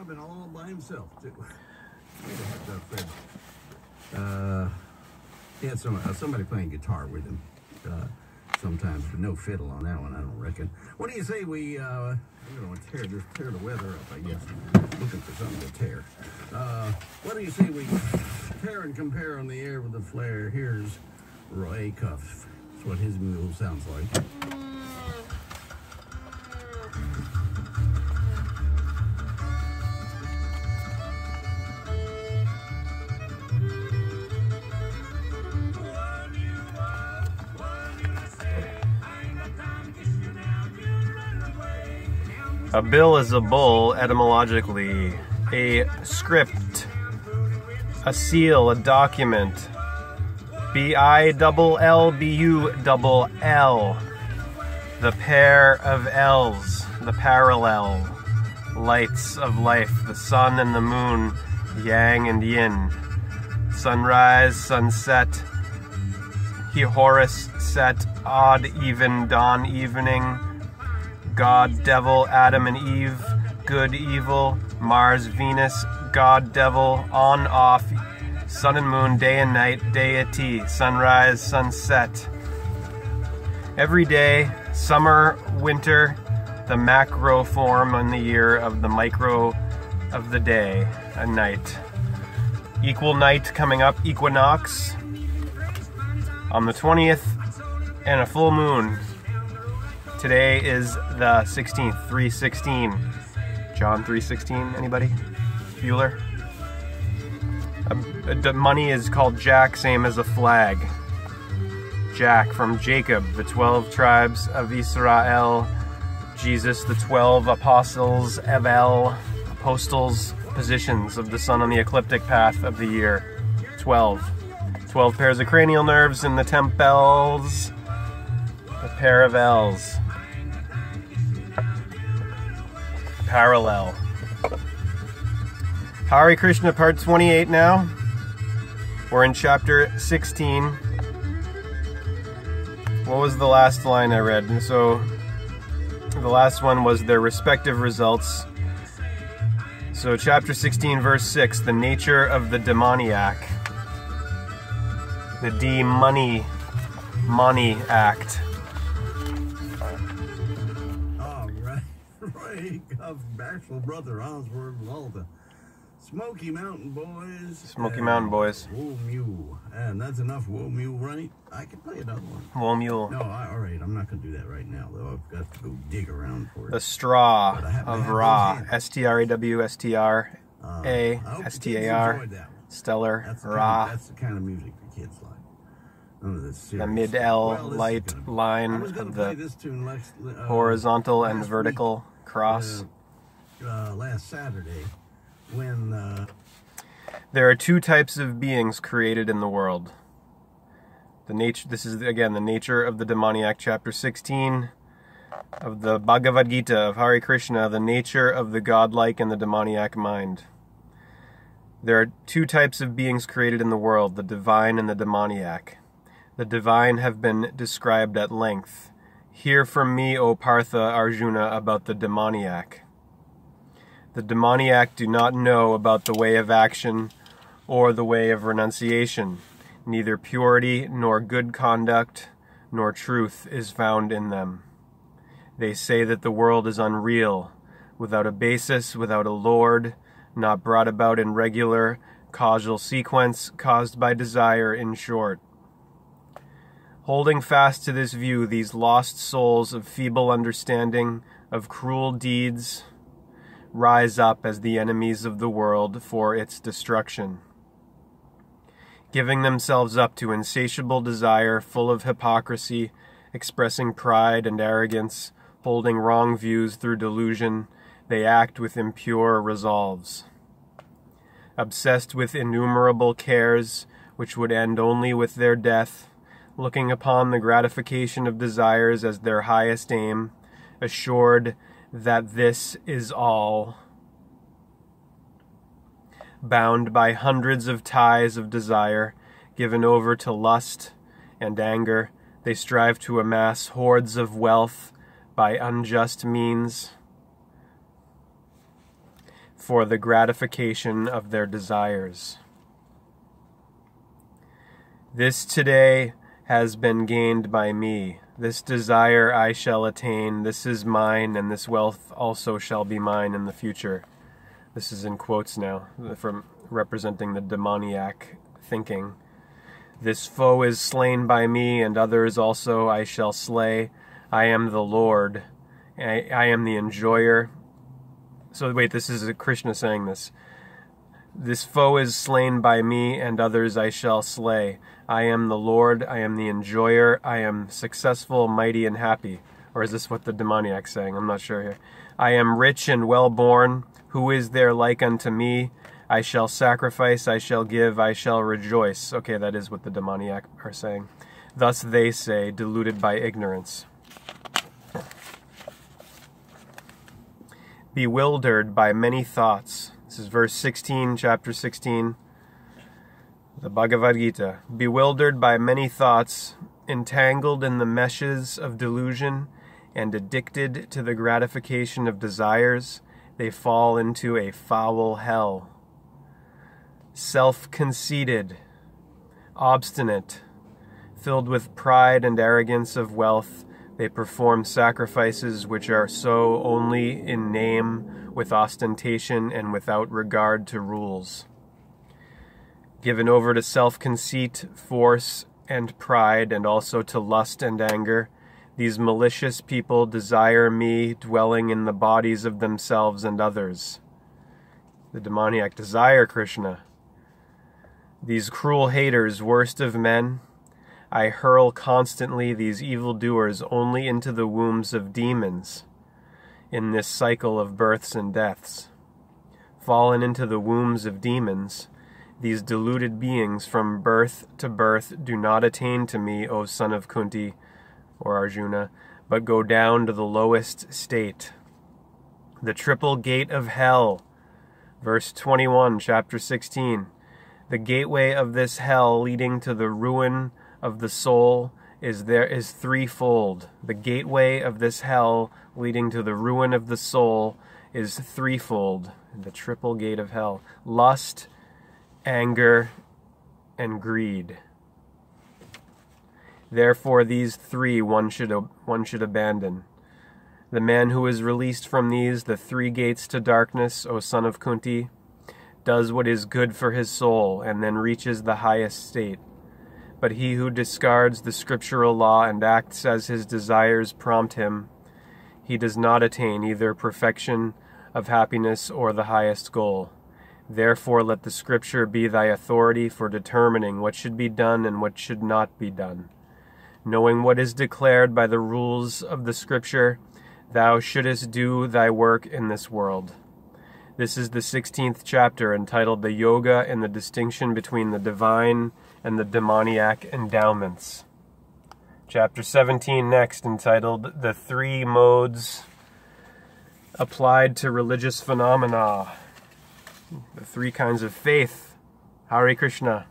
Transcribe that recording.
job and all by himself too. To. Uh, he had some uh, somebody playing guitar with him. Uh, sometimes, but no fiddle on that one, I don't reckon. What do you say we? Uh, I'm gonna tear just tear the weather up, I guess. Looking for something to tear. Uh, what do you say we tear and compare on the air with the flare? Here's Roy Acuff. That's what his mule sounds like. A bill is a bull etymologically. A script, a seal, a document. B I double L B U double L. The pair of L's, the parallel. Lights of life, the sun and the moon, yang and yin. Sunrise, sunset. He Horus set, odd, even, dawn, evening. God, devil, Adam and Eve, good, evil, Mars, Venus, God, devil, on, off, sun and moon, day and night, deity, sunrise, sunset. Every day, summer, winter, the macro form on the year of the micro of the day, a night. Equal night coming up, equinox, on the 20th, and a full moon Today is the 16th, 316. John 316, anybody? Bueller? Uh, the money is called Jack, same as a flag. Jack from Jacob, the 12 tribes of Israel. Jesus, the 12 apostles, Evel, apostles, positions of the sun on the ecliptic path of the year. 12. 12 pairs of cranial nerves in the temples. A pair of L's. Parallel. Hare Krishna, part 28 now. We're in chapter 16. What was the last line I read? So, the last one was their respective results. So, chapter 16, verse 6 the nature of the demoniac. The D money, money act. Of bashful brother Oswald Walter. Smoky Mountain Boys. Smoky Mountain Boys. Wool Mule. And that's enough Wool Mule, right? I can play another one. Wool Mule. No, I, all right. I'm not going to do that right now, though. I've got to go dig around for it. The Straw of Ra. S T R A W S T R A S T A R. Stellar that's Ra. That's the kind of music the kids like. This the mid L well, light gonna, line of the uh, horizontal and vertical cross. Uh, uh, last Saturday when. Uh... There are two types of beings created in the world. The nature. This is again the nature of the demoniac, chapter 16 of the Bhagavad Gita of Hare Krishna, the nature of the godlike and the demoniac mind. There are two types of beings created in the world the divine and the demoniac. The divine have been described at length. Hear from me, O Partha Arjuna, about the demoniac. The demoniac do not know about the way of action or the way of renunciation. Neither purity nor good conduct nor truth is found in them. They say that the world is unreal, without a basis, without a lord, not brought about in regular, causal sequence, caused by desire, in short. Holding fast to this view, these lost souls of feeble understanding, of cruel deeds, rise up as the enemies of the world for its destruction. Giving themselves up to insatiable desire, full of hypocrisy, expressing pride and arrogance, holding wrong views through delusion, they act with impure resolves. Obsessed with innumerable cares, which would end only with their death, looking upon the gratification of desires as their highest aim, assured that this is all. Bound by hundreds of ties of desire, given over to lust and anger, they strive to amass hordes of wealth by unjust means. for the gratification of their desires. This today has been gained by me. This desire I shall attain. This is mine, and this wealth also shall be mine in the future. This is in quotes now, from representing the demoniac thinking. This foe is slain by me, and others also I shall slay. I am the Lord. I, I am the enjoyer. So, wait, this is Krishna saying this. This foe is slain by me, and others I shall slay. I am the Lord, I am the enjoyer, I am successful, mighty, and happy. Or is this what the demoniac's saying? I'm not sure here. I am rich and well born. Who is there like unto me? I shall sacrifice, I shall give, I shall rejoice. Okay, that is what the demoniac are saying. Thus they say, deluded by ignorance. Bewildered by many thoughts. This is verse 16, chapter 16, the Bhagavad Gita. Bewildered by many thoughts, entangled in the meshes of delusion, and addicted to the gratification of desires, they fall into a foul hell self conceited, obstinate, filled with pride and arrogance of wealth, they perform sacrifices which are so only in name, with ostentation, and without regard to rules. Given over to self conceit, force, and pride, and also to lust and anger, these malicious people desire me dwelling in the bodies of themselves and others. The demoniac desire Krishna these cruel haters, worst of men, I hurl constantly these evil doers only into the wombs of demons in this cycle of births and deaths. Fallen into the wombs of demons, these deluded beings from birth to birth do not attain to me, O son of Kunti or Arjuna, but go down to the lowest state. The triple gate of hell, verse 21, chapter 16 the gateway of this hell leading to the ruin of the soul is there is threefold. The gateway of this hell leading to the ruin of the soul is threefold. The triple gate of hell. Lust, anger, and greed. Therefore these three one should one should abandon. The man who is released from these, the three gates to darkness, O son of Kunti, does what is good for his soul, and then reaches the highest state. But he who discards the scriptural law and acts as his desires prompt him, he does not attain either perfection of happiness or the highest goal. Therefore, let the scripture be thy authority for determining what should be done and what should not be done. Knowing what is declared by the rules of the scripture, thou shouldest do thy work in this world. This is the 16th chapter entitled The Yoga and the Distinction Between the Divine and the Demoniac Endowments. Chapter 17 next entitled The Three Modes Applied to Religious Phenomena. The Three Kinds of Faith. Hare Krishna.